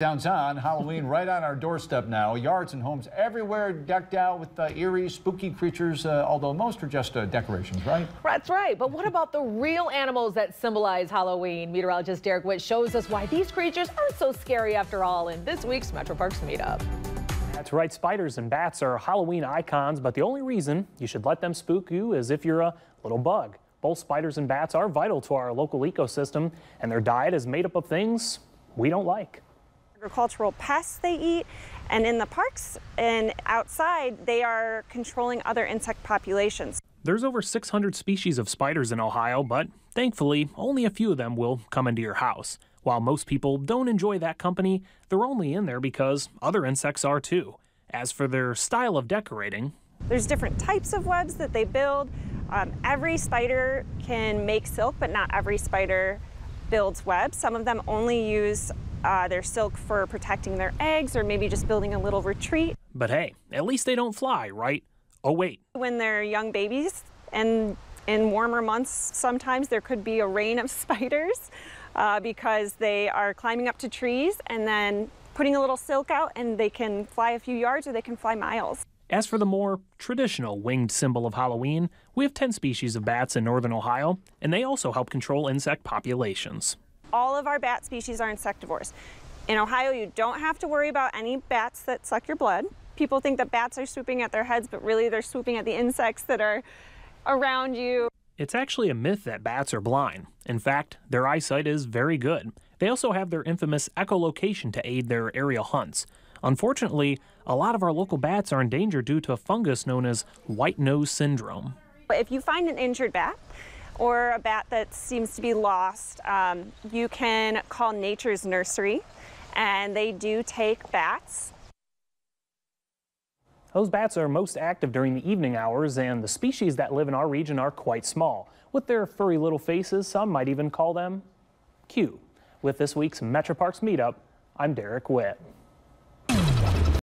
Downtown, Halloween right on our doorstep now. Yards and homes everywhere decked out with uh, eerie, spooky creatures, uh, although most are just uh, decorations, right? That's right. But what about the real animals that symbolize Halloween? Meteorologist Derek Witt shows us why these creatures aren't so scary after all in this week's Metro Parks Meetup. That's right, spiders and bats are Halloween icons, but the only reason you should let them spook you is if you're a little bug. Both spiders and bats are vital to our local ecosystem, and their diet is made up of things we don't like agricultural pests they eat. And in the parks and outside, they are controlling other insect populations. There's over 600 species of spiders in Ohio, but thankfully, only a few of them will come into your house. While most people don't enjoy that company, they're only in there because other insects are too. As for their style of decorating, there's different types of webs that they build. Um, every spider can make silk, but not every spider builds webs. Some of them only use uh, their silk for protecting their eggs or maybe just building a little retreat. But hey, at least they don't fly, right? Oh, wait. When they're young babies and in warmer months, sometimes there could be a rain of spiders uh, because they are climbing up to trees and then putting a little silk out and they can fly a few yards or they can fly miles. As for the more traditional winged symbol of Halloween, we have 10 species of bats in northern Ohio, and they also help control insect populations. All of our bat species are insectivores. In Ohio, you don't have to worry about any bats that suck your blood. People think that bats are swooping at their heads, but really they're swooping at the insects that are around you. It's actually a myth that bats are blind. In fact, their eyesight is very good. They also have their infamous echolocation to aid their aerial hunts. Unfortunately, a lot of our local bats are in danger due to a fungus known as white nose syndrome. If you find an injured bat, or a bat that seems to be lost, um, you can call Nature's Nursery, and they do take bats. Those bats are most active during the evening hours, and the species that live in our region are quite small. With their furry little faces, some might even call them cute. With this week's Metro Parks Meetup, I'm Derek Witt.